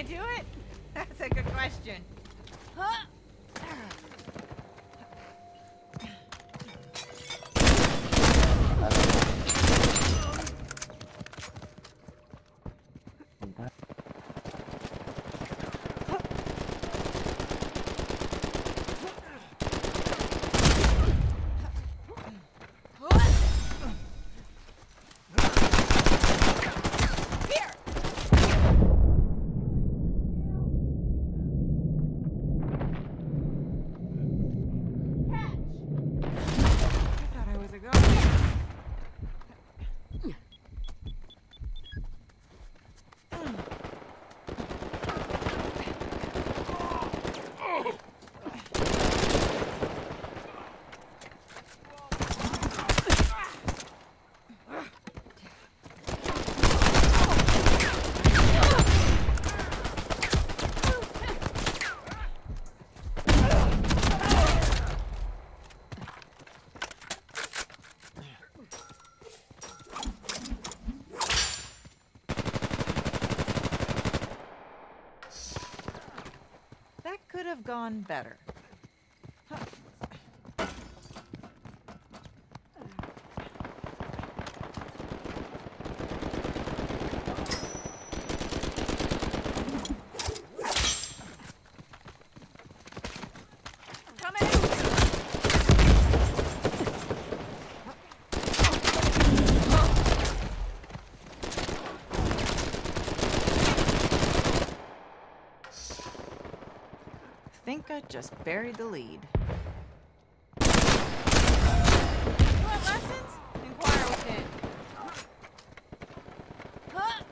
I do it? That's a good question. Huh? I thought I was a ghost. That could have gone better. Think I just buried the lead. You want lessons? Inquire within. Huh?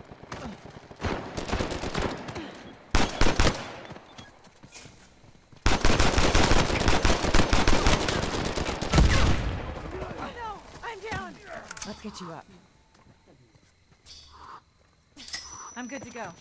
Oh no, I'm down. Let's get you up. I'm good to go.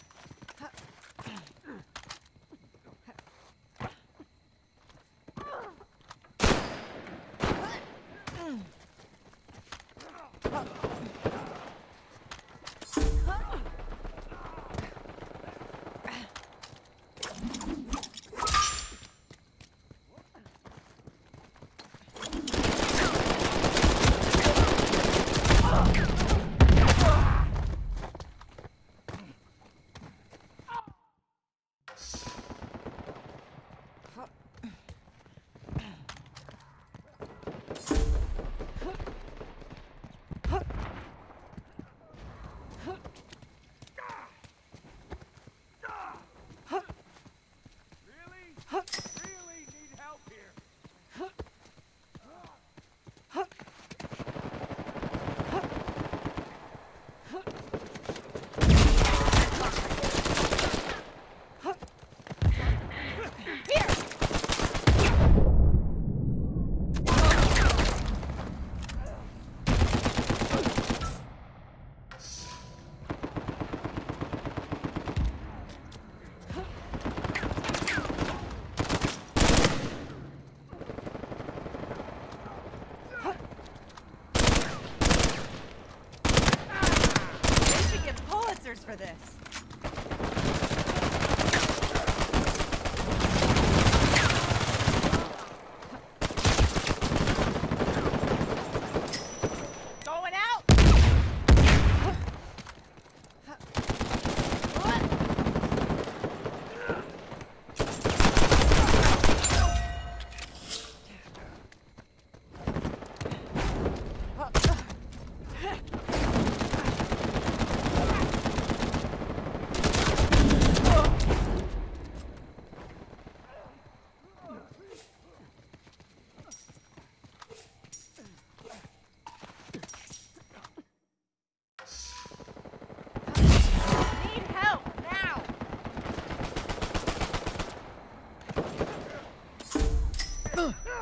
this. Uh.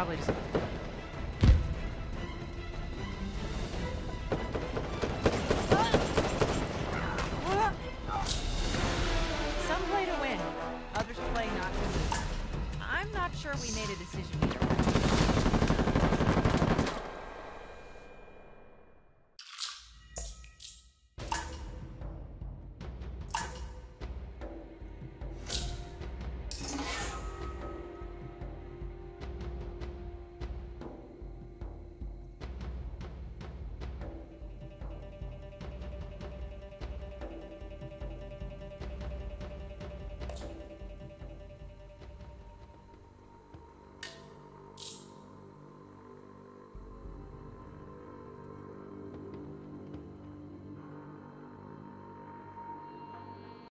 probably just... Some play to win, others play not to lose. I'm not sure we made a decision here.